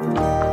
Bye.